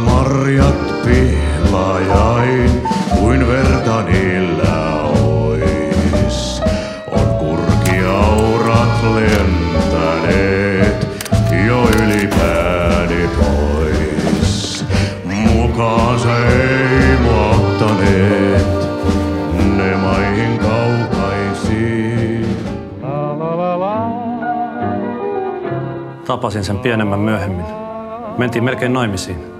marjat pihlajain, kuin verta niillä ois. On kurkiaurat lentäneet jo ylipääni pois. Mukaansa ei muottaneet ne maihin kaukaisiin. Tapasin sen pienemmän myöhemmin. Mentiin melkein naimisiin.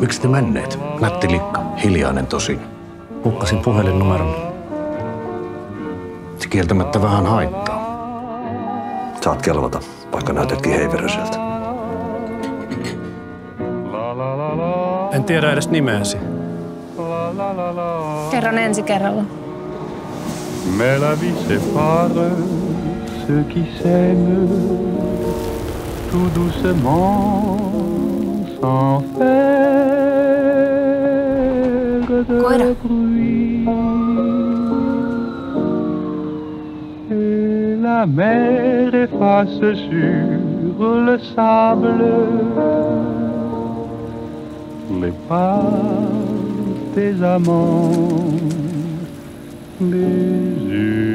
Miksi te menneet? Nätti likka, hiljainen tosin. Hukkasin puhelinnumeron. Se kieltämättä vähän haittaa. Saat kelvata, vaikka näytetkin heiveröseltä. En tiedä edes nimeäsi. Kerron ensi kerralla. Mais la vie sépare ceux qui s'aiment tout doucement sans faire bruit. Et la mer efface sur le sable les pas des amants des yeux.